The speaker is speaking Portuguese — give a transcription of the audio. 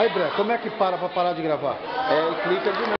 Aí, Bré, como é que para para parar de gravar? É, clica de novo.